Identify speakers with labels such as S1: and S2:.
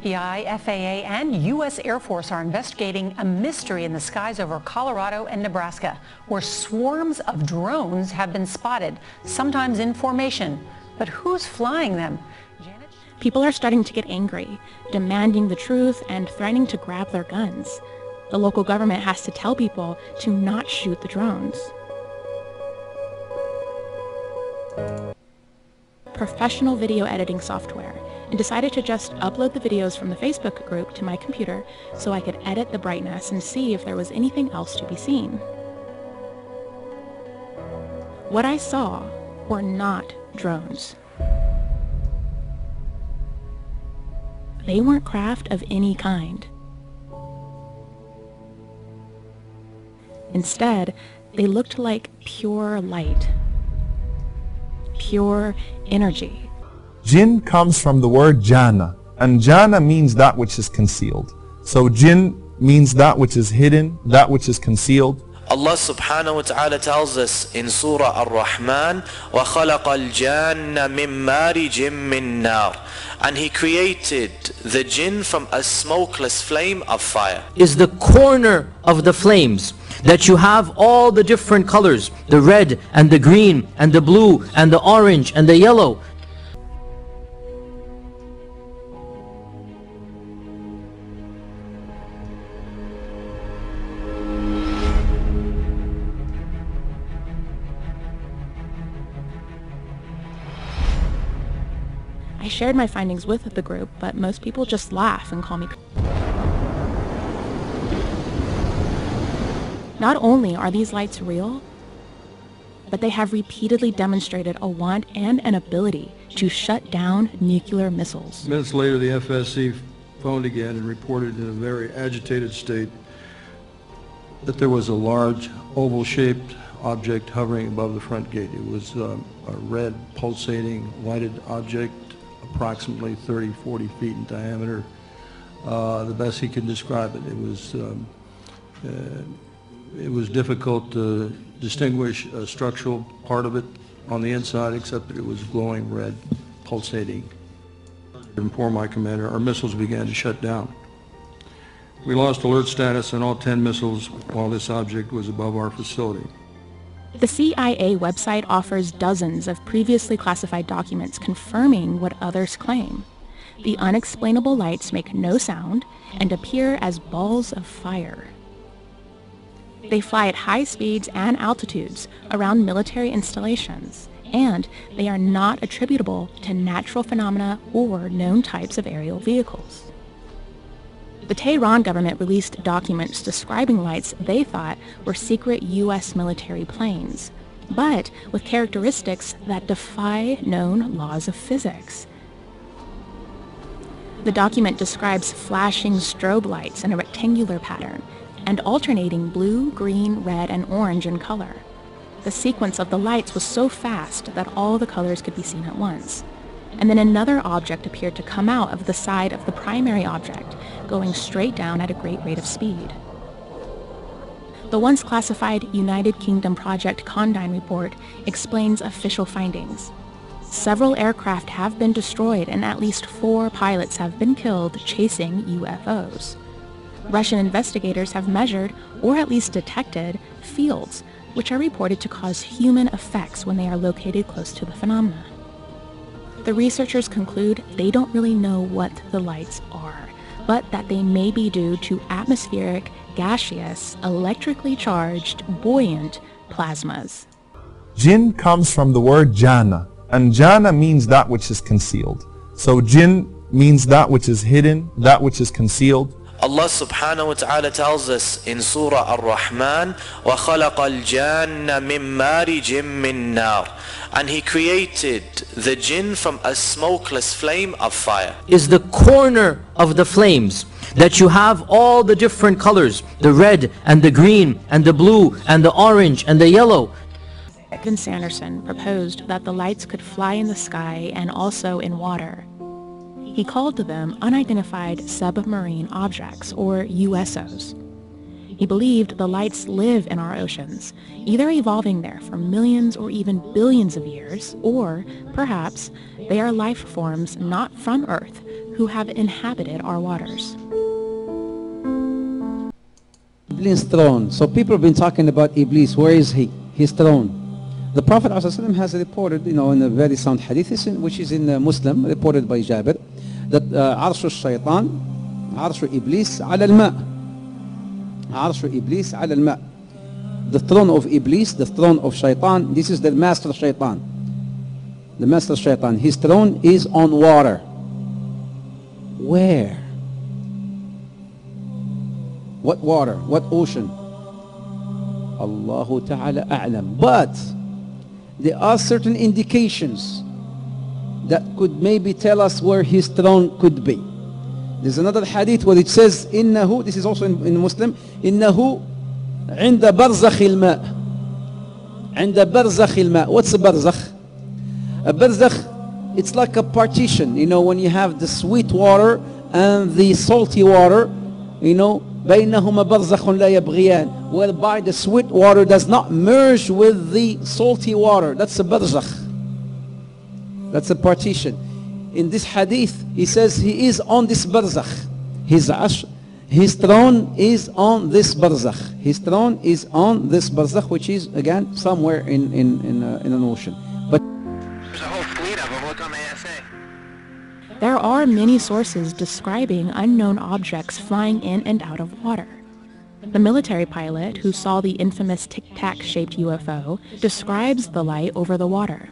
S1: FBI, FAA, and U.S. Air Force are investigating a mystery in the skies over Colorado and Nebraska, where swarms of drones have been spotted, sometimes in formation. But who's flying them?
S2: People are starting to get angry, demanding the truth and threatening to grab their guns. The local government has to tell people to not shoot the drones. Professional video editing software and decided to just upload the videos from the Facebook group to my computer so I could edit the brightness and see if there was anything else to be seen. What I saw were not drones. They weren't craft of any kind. Instead, they looked like pure light, pure energy.
S3: Jinn comes from the word jana, and jana means that which is concealed. So jinn means that which is hidden, that which is concealed.
S4: Allah subhanahu wa ta'ala tells us in Surah Ar-Rahman وَخَلَقَ الْجَانَّ مِن مَارِجٍ مِّن نَارٍ And He created the jinn from a smokeless flame of fire.
S5: Is the corner of the flames that you have all the different colors, the red and the green and the blue and the orange and the yellow.
S2: Shared my findings with the group, but most people just laugh and call me Not only are these lights real, but they have repeatedly demonstrated a want and an ability to shut down nuclear missiles.
S6: Minutes later, the FSC phoned again and reported in a very agitated state that there was a large oval-shaped object hovering above the front gate. It was um, a red pulsating lighted object approximately 30, 40 feet in diameter. Uh, the best he could describe it. It was um, uh, it was difficult to distinguish a structural part of it on the inside except that it was glowing red, pulsating. To inform my commander, our missiles began to shut down. We lost alert status on all 10 missiles while this object was above our facility.
S2: The CIA website offers dozens of previously classified documents confirming what others claim. The unexplainable lights make no sound and appear as balls of fire. They fly at high speeds and altitudes around military installations, and they are not attributable to natural phenomena or known types of aerial vehicles. The Tehran government released documents describing lights they thought were secret U.S. military planes, but with characteristics that defy known laws of physics. The document describes flashing strobe lights in a rectangular pattern and alternating blue, green, red, and orange in color. The sequence of the lights was so fast that all the colors could be seen at once. And then another object appeared to come out of the side of the primary object, going straight down at a great rate of speed. The once classified United Kingdom Project Condign report explains official findings. Several aircraft have been destroyed and at least four pilots have been killed chasing UFOs. Russian investigators have measured, or at least detected, fields, which are reported to cause human effects when they are located close to the phenomena. The researchers conclude they don't really know what the lights are, but that they may be due to atmospheric, gaseous, electrically charged, buoyant plasmas.
S3: Jinn comes from the word jana, and jana means that which is concealed. So jinn means that which is hidden, that which is concealed.
S4: Allah subhanahu wa ta'ala tells us in Surah Ar-Rahman, وَخَلَقَ الْجَانَّ مِنْ مَارِجٍ مِّن نَّارٍ And He created the jinn from a smokeless flame of fire.
S5: Is the corner of the flames that you have all the different colors, the red and the green and the blue and the orange and the yellow.
S2: Ivan Sanderson proposed that the lights could fly in the sky and also in water. He called them unidentified submarine objects, or USOs. He believed the lights live in our oceans, either evolving there for millions or even billions of years, or perhaps they are life forms not from Earth who have inhabited our waters.
S7: Iblis throne. So people have been talking about Iblis. Where is he? His throne. The Prophet ﷺ has reported, you know, in a very sound hadith, which is in uh, Muslim, reported by Jabir, that uh, عرش الشيطان عرش إبليس على الماء عرش إبليس على الماء The throne of Iblis, the throne of Shaitan, this is the master Shaitan. The master Shaitan, his throne is on water. Where? What water? What ocean? Allahu Ta'ala a'lam. But there are certain indications that could maybe tell us where his throne could be. There's another hadith where it says, إنه, this is also in, in Muslim, إنه عند برزخ الماء عند برزخ الماء What's a barzakh? A barzakh, it's like a partition. You know, when you have the sweet water and the salty water, you know, بينهما برزخ لا يبغيان whereby the sweet water does not merge with the salty water. That's a barzakh. That's a partition. In this hadith, he says he is on this barzakh. His ash, his throne is on this barzakh. His throne is on this barzakh, which is again somewhere in in in, uh, in an ocean. But
S4: There's a whole fleet of them. Look on the ASA.
S2: There are many sources describing unknown objects flying in and out of water. The military pilot who saw the infamous tic-tac shaped UFO describes the light over the water.